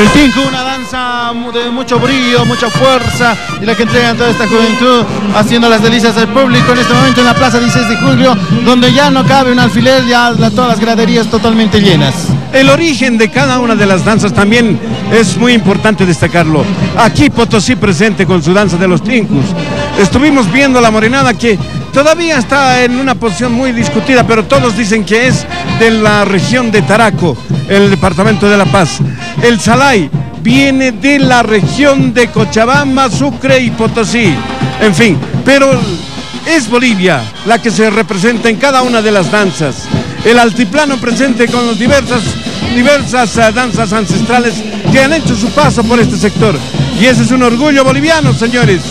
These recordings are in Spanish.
El Tinku, una danza de mucho brillo, mucha fuerza y la que entregan toda esta juventud haciendo las delicias del público en este momento en la Plaza 16 de Julio, donde ya no cabe un alfiler, ya todas las graderías totalmente llenas. El origen de cada una de las danzas también es muy importante destacarlo. Aquí Potosí presente con su danza de los Tinkus. Estuvimos viendo la morenada que todavía está en una posición muy discutida, pero todos dicen que es de la región de Taraco, el departamento de La Paz. El Salay viene de la región de Cochabamba, Sucre y Potosí. En fin, pero es Bolivia la que se representa en cada una de las danzas. El altiplano presente con las diversas, diversas eh, danzas ancestrales que han hecho su paso por este sector. Y ese es un orgullo boliviano, señores.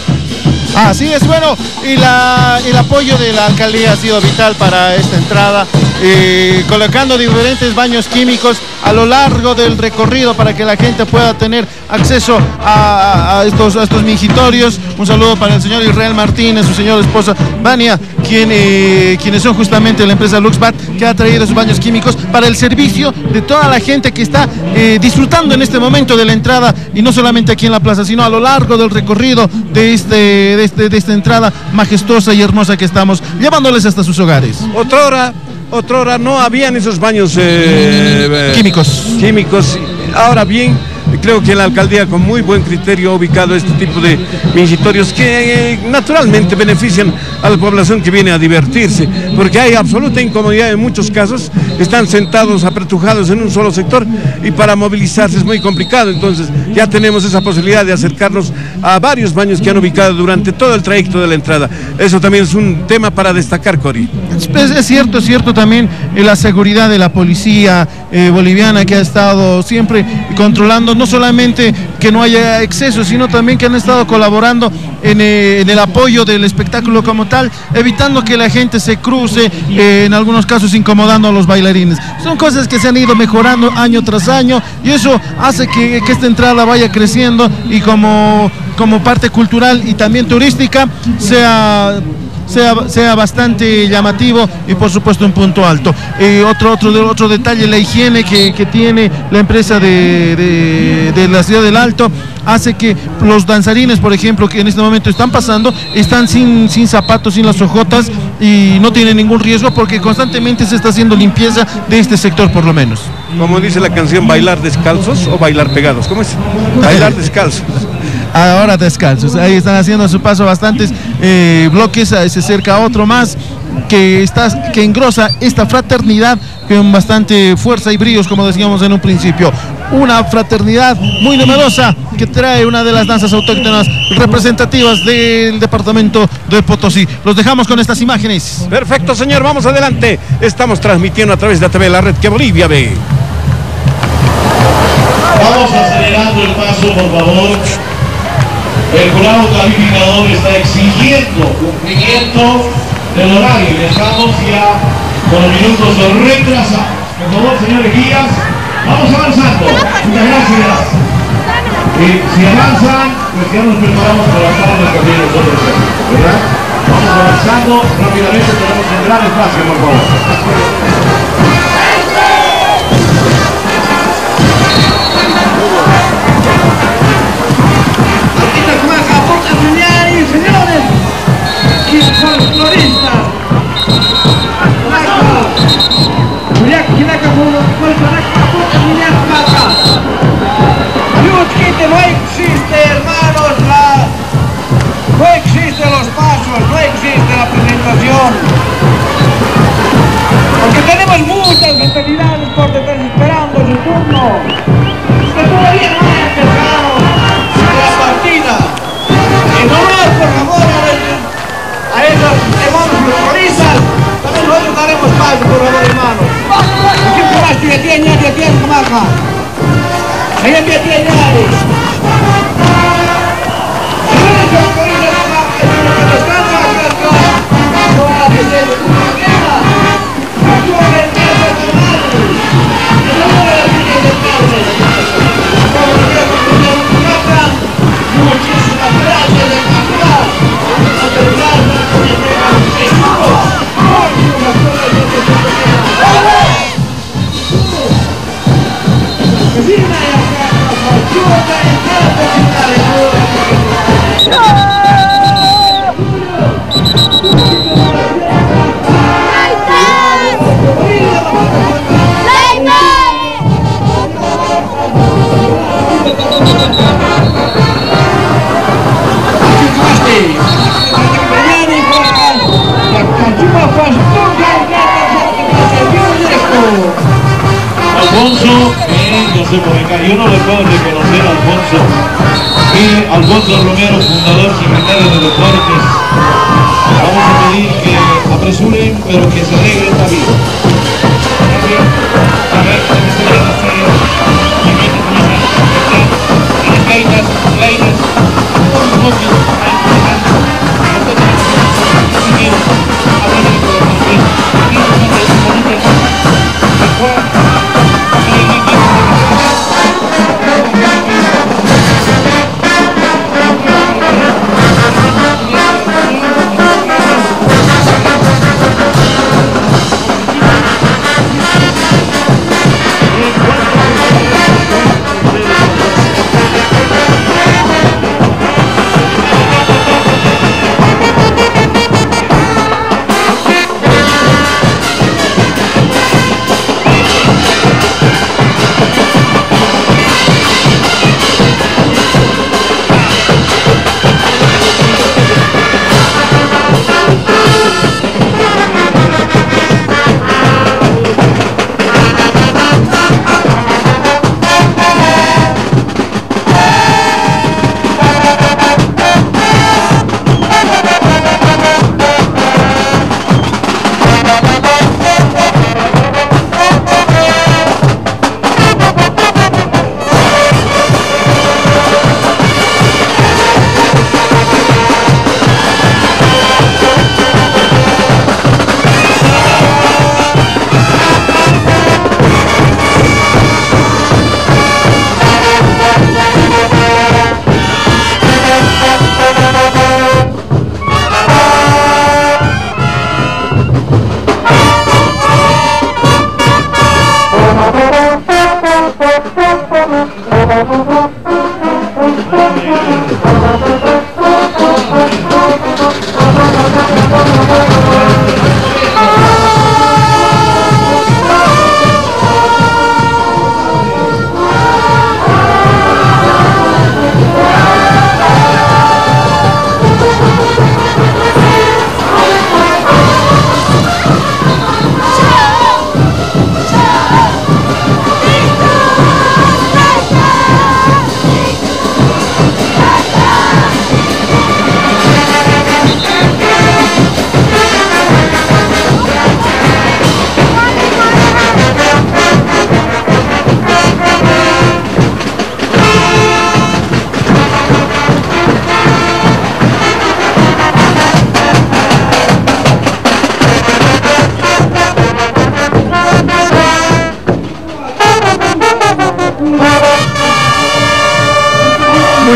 Así es, bueno, y el apoyo de la alcaldía ha sido vital para esta entrada, eh, colocando diferentes baños químicos a lo largo del recorrido para que la gente pueda tener acceso a, estos, a estos mingitorios. Un saludo para el señor Israel Martínez, su señora esposa Vania, quien, eh, quienes son justamente la empresa Luxbat, que ha traído sus baños químicos para el servicio de toda la gente que está eh, disfrutando en este momento de la entrada, y no solamente aquí en la plaza, sino a lo largo del recorrido de, este, de, este, de esta entrada majestuosa y hermosa que estamos llevándoles hasta sus hogares. Otra hora otra hora no habían esos baños eh, químicos. químicos. Ahora bien, creo que la alcaldía con muy buen criterio ha ubicado este tipo de mingitorios que eh, naturalmente benefician a la población que viene a divertirse, porque hay absoluta incomodidad en muchos casos, están sentados apretujados en un solo sector y para movilizarse es muy complicado, entonces ya tenemos esa posibilidad de acercarnos a varios baños que han ubicado durante todo el trayecto de la entrada. Eso también es un tema para destacar, Cori. Es, cierto, es cierto también eh, la seguridad de la policía eh, boliviana que ha estado siempre controlando no solamente que no haya exceso, sino también que han estado colaborando en, eh, el apoyo del espectáculo como tal, evitando que la gente se cruce, eh, en algunos casos incomodando a los bailarines. Son cosas que se han ido mejorando año tras año y eso hace que, que esta entrada vaya creciendo y como, como parte cultural y también turística sea sea, bastante llamativo y por supuesto un punto alto. Eh, otro, otro, otro detalle, la higiene que, tiene la empresa de, la ciudad del Alto hace que los danzarines, por ejemplo, que en este momento están pasando, están sin, sin zapatos, sin las ojotas y no tienen ningún riesgo porque constantemente se está haciendo limpieza de este sector por lo menos. Como dice la canción, bailar descalzos o bailar pegados, ¿cómo es? Bailar descalzos ahora descalzos. Ahí están haciendo a su paso bastantes eh, bloques, se acerca otro más que, está, que engrosa esta fraternidad con bastante fuerza y brillos, como decíamos en un principio. Una fraternidad muy numerosa que trae una de las danzas autóctonas representativas del departamento de Potosí. Los dejamos con estas imágenes. Perfecto, señor, vamos adelante. Estamos transmitiendo a través de ATV La Red que Bolivia ve. Vamos acelerando el paso, por favor. El jurado calificador está exigiendo cumplimiento del horario. Estamos ya con los minutos retrasados. Por favor, señores guías, vamos avanzando. Muchas gracias. Y si avanzan, pues ya nos preparamos para estar también nosotros. ¿Verdad? Vamos avanzando rápidamente, tenemos un gran espacio, por favor. señores, y folclorista. Mulțumesc că a fost Minea Spața! Iuți, chite, mai există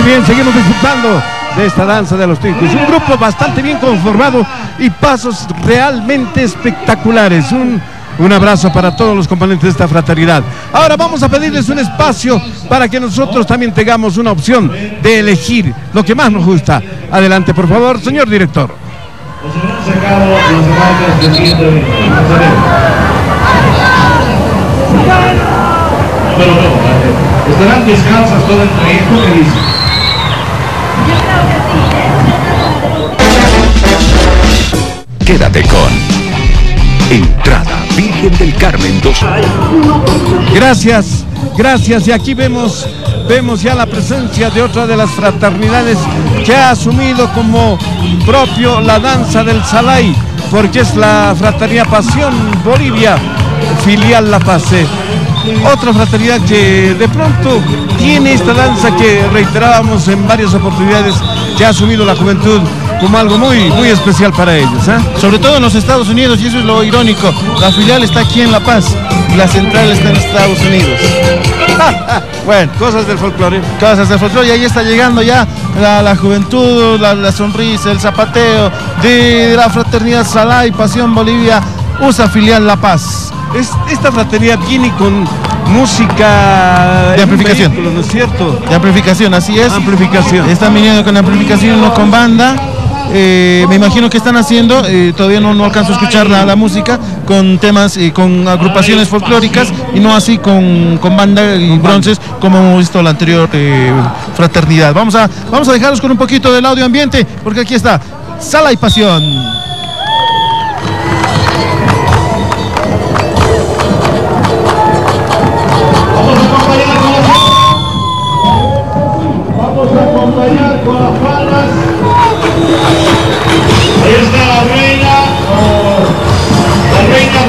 bien, seguimos disfrutando de esta danza de los ticos. Un grupo bastante bien conformado y pasos realmente espectaculares. Un, un abrazo para todos los componentes de esta fraternidad. Ahora vamos a pedirles un espacio para que nosotros también tengamos una opción de elegir lo que más nos gusta. Adelante, por favor, señor director. Los habrán sacado las marcas de 120. Pero no, estarán descansas todo el trayecto que. Quédate con Entrada Virgen del Carmen 2. Gracias, gracias. Y aquí vemos, vemos ya la presencia de otra de las fraternidades que ha asumido como propio la danza del Salay, porque es la fraternidad Pasión Bolivia, filial La Paz. Otra fraternidad que de pronto tiene esta danza que reiterábamos en varias oportunidades, que ha asumido la juventud como algo muy, muy especial para ellos. ¿ah? Sobre todo en los Estados Unidos, y eso es lo irónico. La filial está aquí en La Paz y la central está en Estados Unidos. Bueno, cosas del folclore. Cosas del folclore, y ahí está llegando ya la, la juventud, la, la sonrisa, el zapateo de la fraternidad Salá y Pasión Bolivia, USA filial La Paz. Es- esta fraternidad viene con música De amplificación. vehículo, ¿no es cierto? De amplificación, así es. Amplificación. Están viniendo con amplificación, no con banda. Eh, me imagino que están haciendo, eh, todavía no, alcanzo a escuchar la, música, con temas, eh, con agrupaciones folclóricas y no así con, con banda y bronces como hemos visto la anterior eh, fraternidad. Vamos a, vamos a dejaros con un poquito del audio ambiente, porque aquí está, sala y pasión. Vamos a acompañar.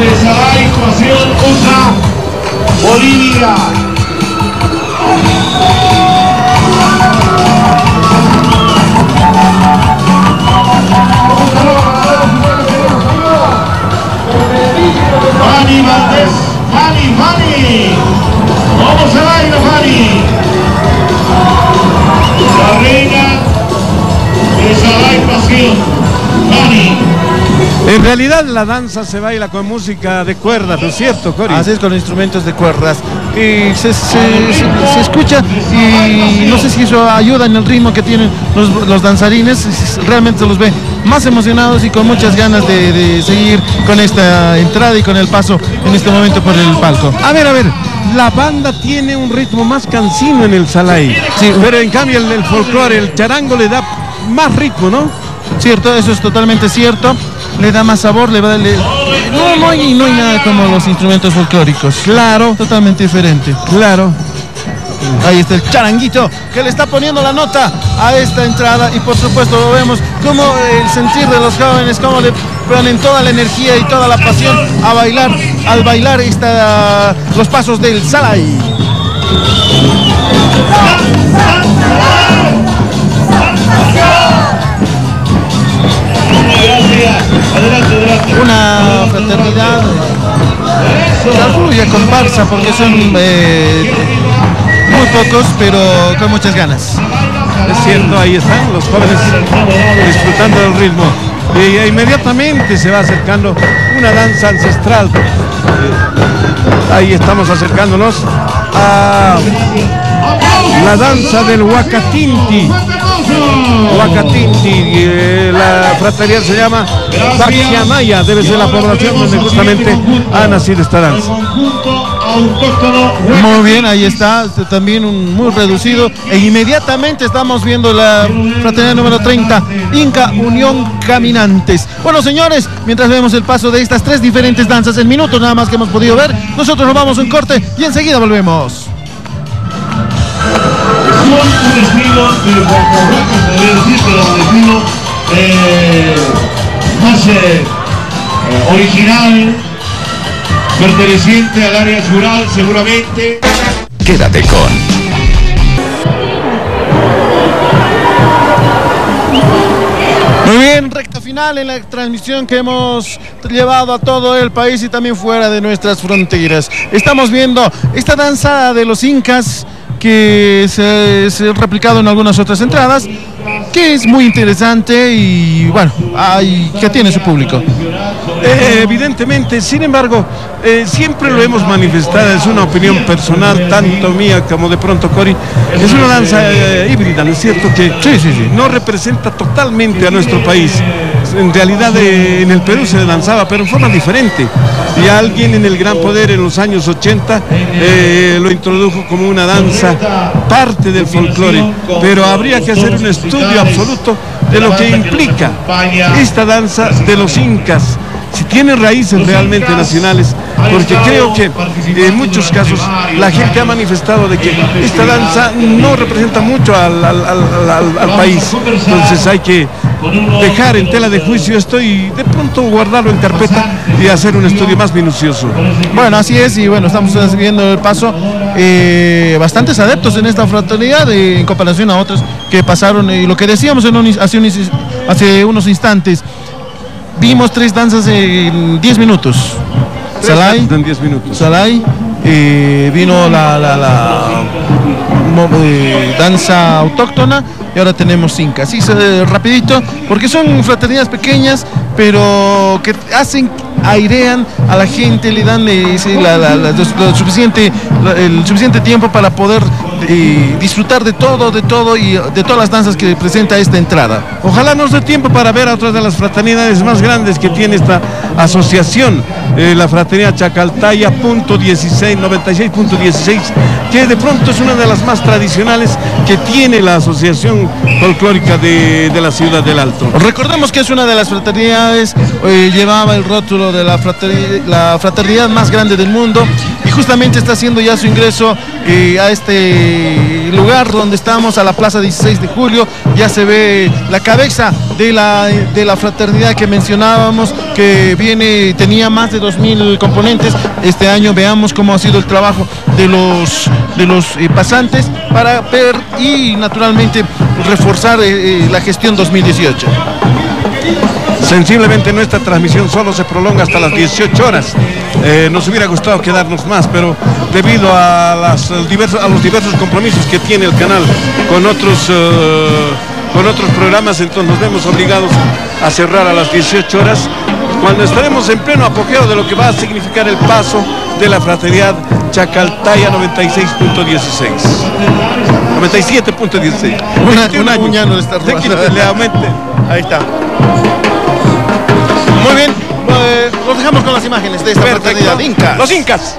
regresará a ecuación contra Bolivia. Fanny Valdés, Fanny, Fanny. ¿Cómo se baila Fanny? La reina en realidad la danza se baila con música de cuerdas, ¿no es cierto, Cori? Así es, con instrumentos de cuerdas. Y se, se- se- se escucha y no sé si eso ayuda en el ritmo que tienen los, los danzarines. Realmente se los ve más emocionados y con muchas ganas de, de seguir con esta entrada y con el paso en este momento por el palco. A ver, a ver, la banda tiene un ritmo más cansino en el salay. Sí. Pero en cambio el, el folclore, el charango le da más ritmo, ¿no? Cierto, eso es totalmente cierto. Le da más sabor, le va le- no, no hay, no hay nada como los instrumentos folclóricos. Claro, totalmente diferente. Claro. Ahí está el charanguito que le está poniendo la nota a esta entrada y por supuesto vemos como el sentir de los jóvenes, cómo le ponen toda la energía y toda la pasión a bailar, al bailar esta, los pasos del Salai. Una fraternidad, ya comparsa porque son eh, muy pocos pero con muchas ganas. Es cierto, ahí están los jóvenes disfrutando del ritmo. Y e inmediatamente se va acercando una danza ancestral. Eh, Ahí estamos acercándonos a la danza del Huacatinti. Huacatinti, eh, la fraternidad se llama Baxiamaya, debe ser la población donde justamente ha nacido esta danza. Muy bien, ahí está, este, también un muy reducido. E inmediatamente estamos viendo la fraternidad número 30, Inca Unión Caminantes. Bueno, señores, mientras vemos el paso de estas tres diferentes danzas en minutos nada más que hemos podido ver, nosotros nos vamos a un corte y enseguida volvemos. Son un estilo de folclore, podría decir, pero un estilo eh, más eh, original, perteneciente al área rural seguramente. Quédate con Muy bien, recta final en la transmisión que hemos llevado a todo el país y también fuera de nuestras fronteras. Estamos viendo esta danza de los incas que se, se ha replicado en algunas otras entradas, que es muy interesante y bueno, hay, que tiene su público. Eh, evidentemente, sin embargo, eh, siempre lo hemos manifestado, es una opinión personal, tanto mía como de pronto Cori, es una danza eh, híbrida, ¿no es cierto? Que Sí, sí, sí. no representa totalmente a nuestro país. En realidad eh, en el Perú se danzaba, pero en forma diferente. Y alguien en el gran poder en los años 80 eh, lo introdujo como una danza parte del folclore. Pero habría que hacer un estudio absoluto de lo que implica esta danza de los incas si tiene raíces realmente nacionales, porque creo que en muchos casos la gente ha manifestado de que esta danza no representa mucho al, al- al- al- al país. Entonces hay que dejar en tela de juicio esto y de pronto guardarlo en carpeta y hacer un estudio más minucioso. Bueno, así es, y bueno, estamos viendo el paso. eh, bastantes adeptos en esta fraternidad eh, en comparación a otros que pasaron. Y lo que decíamos en un- hace unos instantes, vimos tres danzas en 10 minutos. Salay, En 10 minutos. Salay, eh, vino la, la- la eh, danza autóctona y ahora tenemos Inca. Así se- rapidito, porque son fraternidades pequeñas, pero que hacen, airean a la gente, le dan eh, la- la- la- suficiente, el suficiente tiempo para poder eh, disfrutar de todo, de todo y de todas las danzas que presenta esta entrada. Ojalá nos dé tiempo para ver a otras de las fraternidades más grandes que tiene esta asociación, eh, la fraternidad Chacaltaya punto 16, 96.16, que de pronto es una de las más tradicionales que tiene la asociación folclórica de, de la ciudad del Alto. Recordemos que es una de las fraternidades, eh, llevaba el rótulo de la fraternidad, la fraternidad más grande del mundo y justamente está haciendo ya su ingreso a este lugar donde estamos, a la Plaza 16 de Julio. Ya se ve la cabeza de la, de la fraternidad que mencionábamos, que viene, tenía más de 2.000 componentes. Este año veamos cómo ha sido el trabajo de los, de los eh, pasantes para ver y naturalmente reforzar eh, eh, la gestión 2018. Sensiblemente nuestra transmisión solo se prolonga hasta las 18 horas. Eh, nos hubiera gustado quedarnos más, pero debido a, las, diversos, a los diversos compromisos que tiene el canal con otros, eh, con otros programas, entonces nos vemos obligados a cerrar a las 18 horas, cuando estaremos en pleno apogeo de lo que va a significar el paso de la fraternidad Chacaltaya 96.16. 97.16. Una, 21 una años. cuñano de esta Te rueda. quito, le aumente. Ahí está. Los dejamos con las imágenes de esta fraternidad Inca. Los incas.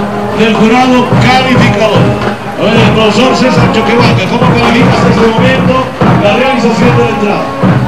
del jurado calificador. A ver, el profesor César Choquehuanca, ¿cómo califica hasta este momento la realización de la entrada?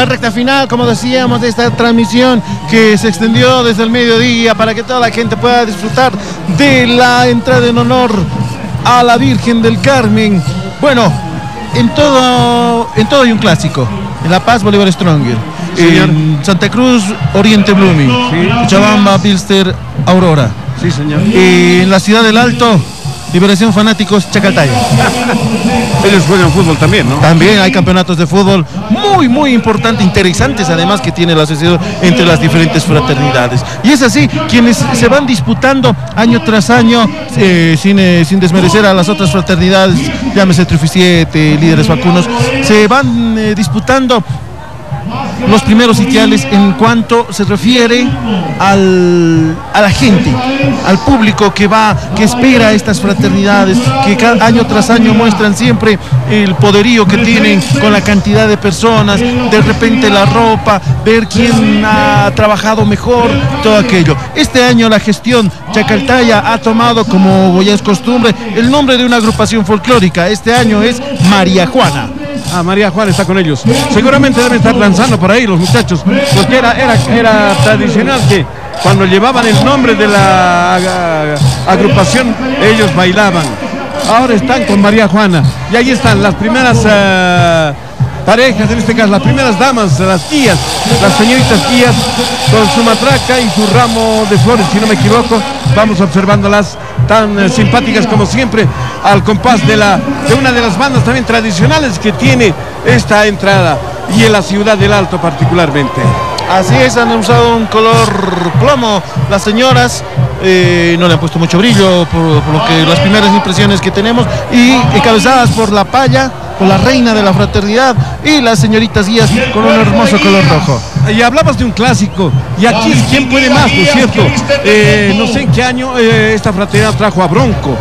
La recta final, como decíamos, de esta transmisión que se extendió desde el mediodía para que toda la gente pueda disfrutar de la entrada en honor a la Virgen del Carmen. Bueno, en todo, en todo hay un clásico. En La Paz, Bolívar Stronger. En Santa Cruz, Oriente Blooming. Chabamba, Pilster, Aurora. Sí, señor. En la ciudad del Alto, Liberación Fanáticos Chacaltaya. Ellos juegan fútbol también, ¿no? También hay campeonatos de fútbol muy, muy importantes, interesantes además que tiene la asociación entre las diferentes fraternidades. Y es así, quienes se van disputando año tras año, eh, sin, eh, sin desmerecer a las otras fraternidades, llámese Trufisiete, líderes vacunos, se van eh, disputando los primeros sitiales en cuanto se refiere al, a la gente, al público que va, que espera estas fraternidades, que cada año tras año muestran siempre el poderío que tienen con la cantidad de personas, de repente la ropa, ver quién ha trabajado mejor, todo aquello. Este año la gestión Chacaltaya ha tomado, como ya es costumbre, el nombre de una agrupación folclórica. Este año es María Juana. Ah, María Juan está con ellos. Seguramente deben estar lanzando por ahí los muchachos, porque era, era, era tradicional que cuando llevaban el nombre de la agrupación, ellos bailaban. Ahora están con María Juana. Y ahí están las primeras ah, parejas, en este caso, las primeras damas, las guías, las señoritas guías, con su matraca y su ramo de flores, si no me equivoco. Vamos observándolas tan eh, simpáticas como siempre al compás de, la, de una de las bandas también tradicionales que tiene esta entrada y en la ciudad del Alto particularmente. Así es, han usado un color plomo las señoras. eh, no le han puesto mucho brillo por, por lo que las primeras impresiones que tenemos y encabezadas por la paya, la reina de la fraternidad y las señoritas guías con un hermoso color rojo. Y hablabas de un clásico, y aquí quién puede más, ¿no es cierto? Eh, no sé en qué año eh, esta fraternidad trajo a Bronco.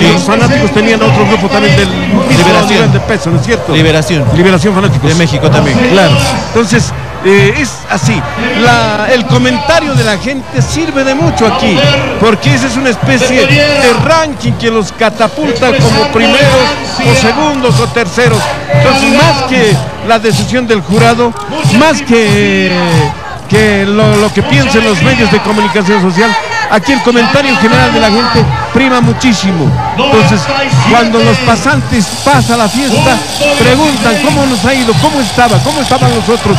Y los fanáticos tenían otro grupo también del Liberación. de peso, ¿no es cierto? Liberación. Liberación Fanáticos. De México también. Claro. Entonces, eh, es así. El comentario de la gente sirve de mucho aquí, porque esa es una especie de ranking que los catapulta como primeros o segundos o terceros. Entonces, más que la decisión del jurado, más que, que lo, lo que piensen los medios de comunicación social, aquí el comentario general de la gente prima muchísimo. Entonces, cuando los pasantes pasan la fiesta, preguntan cómo nos ha ido, cómo estaba, cómo estaban los otros.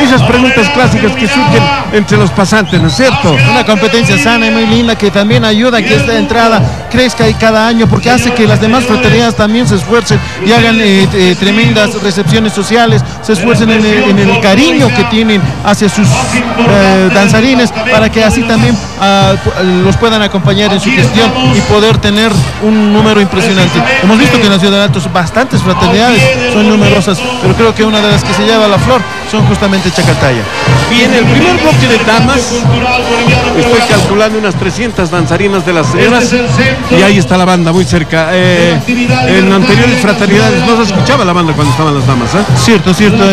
esas preguntas clásicas que surgen entre los pasantes, ¿no es cierto? Una competencia sana y muy linda que también ayuda a que esta entrada crezca y cada año porque hace que las demás fraternidades también se esfuercen y hagan eh, eh, tremendas recepciones sociales, se esfuercen en el, cariño que tienen hacia sus eh, danzarines para que así también ah, los puedan acompañar en su gestión y poder tener un número impresionante. Hemos visto que en la ciudad de Alto son bastantes fraternidades, son numerosas, pero creo que una de las que se lleva la flor son justamente Chacataya. Y en el primer bloque de damas, estoy calculando unas 300 danzarinas de las eras y ahí está la banda muy cerca. Eh, en anteriores fraternidades no se escuchaba la banda cuando estaban las damas, ¿eh? Cierto, cierto.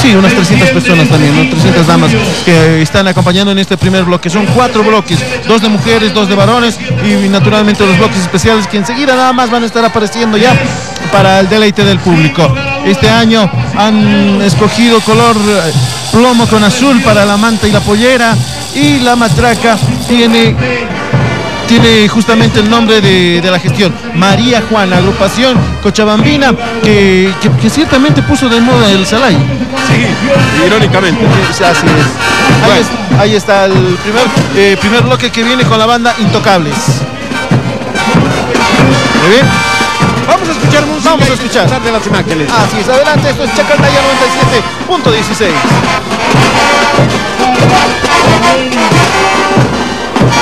Sí, unas 300 personas también, ¿no? 300 damas que están acompañando en este primer bloque. Son cuatro bloques, dos de mujeres, dos de varones y naturalmente los bloques especiales que enseguida nada más van a estar apareciendo ya para el deleite del público. Este año han escogido color eh, plomo con azul para la manta y la pollera y la matraca tiene tiene justamente el nombre de, de la gestión, María Juana, agrupación cochabambina, que, que- que ciertamente puso de moda el Salay. Sí, irónicamente. Sí, Así es. Ahí, es- ahí está el primer, eh, primer bloque que viene con la banda Intocables. Muy bien. Vamos a escuchar música. Vamos a escuchar. de las imágenes. Así es, adelante, esto es Chacaltaya 97.16.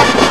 presentes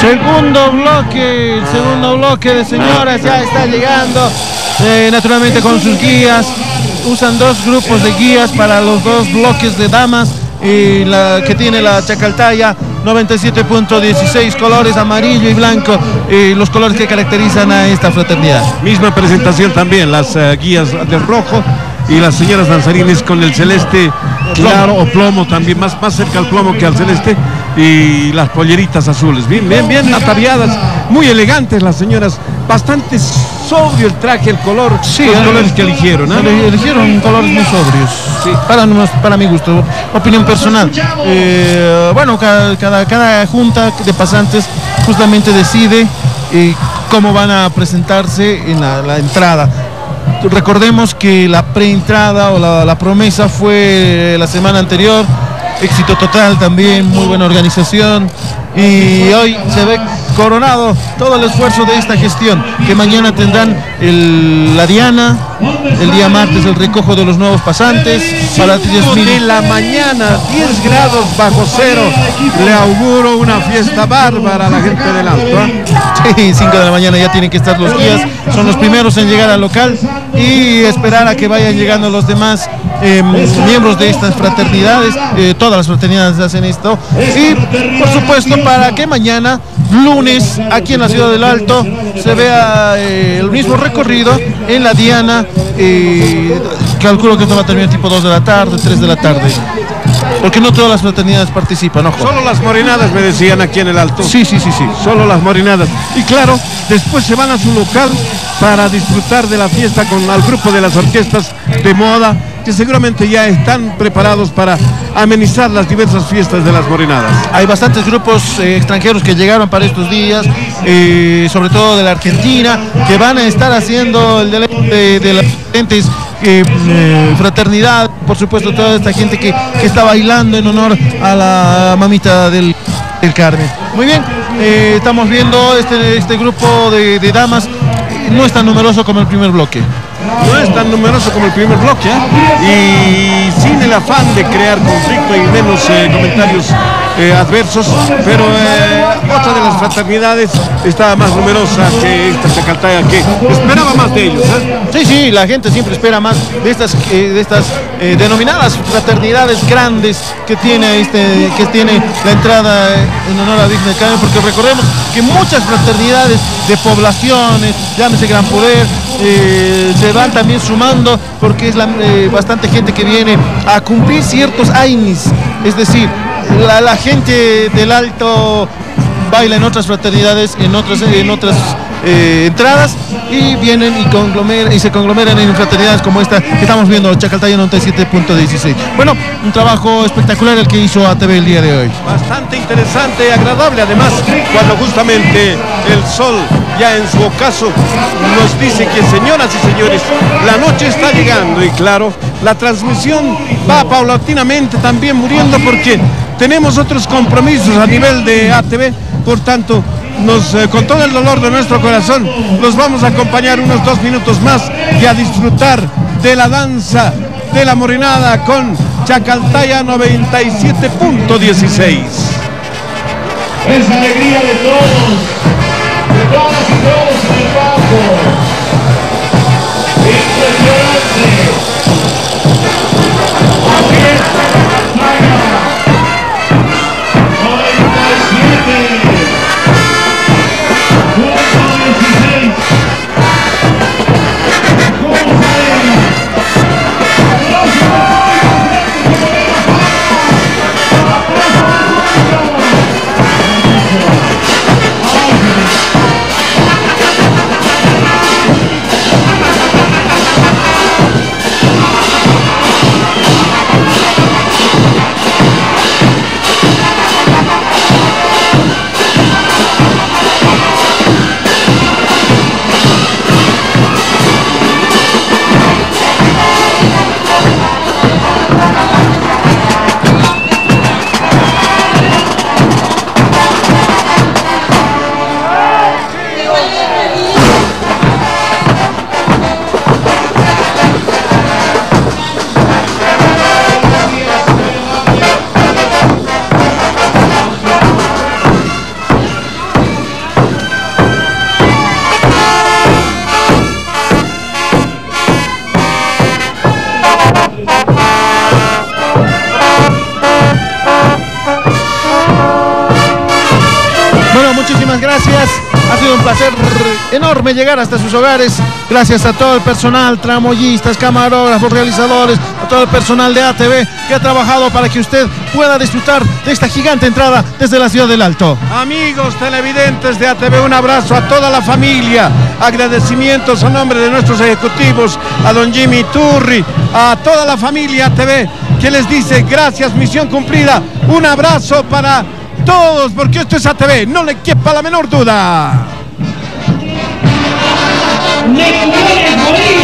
Segundo bloque, el segundo bloque de señoras ya está llegando, eh, naturalmente con sus guías. Usan dos grupos de guías para los dos bloques de damas y la que tiene la Chacaltaya 97.16 colores amarillo y blanco y los colores que caracterizan a esta fraternidad. Misma presentación también, las eh, guías de rojo y las señoras danzarines con el celeste claro o plomo también, más, más cerca al plomo que al celeste y las polleritas azules, bien, bien, bien ataviadas, muy elegantes las señoras, bastante sobrio el traje, el color, Sí, los eh, colores que eligieron. Ele- Eligieron colores muy sobrios, Sí. para, para mi gusto, opinión personal. Eh, bueno, cada, cada, cada junta de pasantes justamente decide eh, cómo van a presentarse en la, la entrada. Recordemos que la preentrada o la, la promesa fue la semana anterior, éxito total también, muy buena organización. Y hoy se ve coronado todo el esfuerzo de esta gestión, que mañana tendrán el- la Diana, el día martes el recojo de los nuevos pasantes, para 10.000 de la mañana, 10 grados bajo cero. Le auguro una fiesta bárbara a la gente del Alto. ¿ah? Sí, 5 de la mañana ya tienen que estar los guías, son los primeros en llegar al local y esperar a que vayan llegando los demás eh, miembros de estas fraternidades, eh, todas las fraternidades hacen esto y por supuesto para que mañana, lunes, aquí en la ciudad del Alto, se vea eh, el mismo recorrido en la Diana, eh, calculo que esto va a terminar tipo 2 de la tarde, 3 de la tarde, porque no todas las fraternidades participan, ojo. Solo las morenadas me decían aquí en el Alto. Sí, sí, sí, sí. Solo las morenadas. Y claro, después se van a su local para disfrutar de la fiesta con el grupo de las orquestas de moda seguramente ya están preparados para amenizar las diversas fiestas de las morenadas. Hay bastantes grupos eh, extranjeros que llegaron para estos días, eh, sobre todo de la Argentina, que van a estar haciendo el de, de las diferentes eh, fraternidad, por supuesto toda esta gente que, está bailando en honor a la mamita del, del Carmen. Muy bien, estamos viendo este, este grupo de, de damas, no es tan numeroso como el primer bloque. No es tan numeroso como el primer bloque ¿eh? y sin el afán de crear conflicto y menos eh, comentarios eh, adversos, pero otra de las fraternidades estaba más numerosa que esta Chacaltaya que esperaba más de ellos. ¿eh? Sí, sí, la gente siempre espera más de estas, eh, de estas eh, denominadas fraternidades grandes que tiene, este, que tiene la entrada en honor a del Carmen, porque recordemos que muchas fraternidades de poblaciones, llámese Gran Poder, se van también sumando porque es la, bastante gente que viene a cumplir ciertos AINIS, es decir, la gente del alto baila en otras fraternidades, en otras, en otras eh, entradas y vienen y, conglomeran, y se conglomeran en fraternidades como esta que estamos viendo, Chacaltaya 97.16. Bueno, un trabajo espectacular el que hizo ATV el día de hoy. Bastante interesante agradable además cuando justamente el sol ya en su ocaso nos dice que señoras y señores, la noche está llegando y claro, la transmisión va paulatinamente también muriendo porque tenemos otros compromisos a nivel de ATV, por tanto, nos, eh, con todo el dolor de nuestro corazón, los vamos a acompañar unos dos minutos más y a disfrutar de la danza de la morenada con Chacaltaya 97.16. Es alegría de todos, de todas y todos en el campo. Placer enorme llegar hasta sus hogares. Gracias a todo el personal, tramoyistas, camarógrafos, realizadores, a todo el personal de ATV que ha trabajado para que usted pueda disfrutar de esta gigante entrada desde la ciudad del Alto. Amigos televidentes de ATV, un abrazo a toda la familia. Agradecimientos a nombre de nuestros ejecutivos, a don Jimmy Turri, a toda la familia ATV que les dice gracias, misión cumplida. Un abrazo para todos, porque esto es ATV, no le quepa la menor duda. Neculares Morir,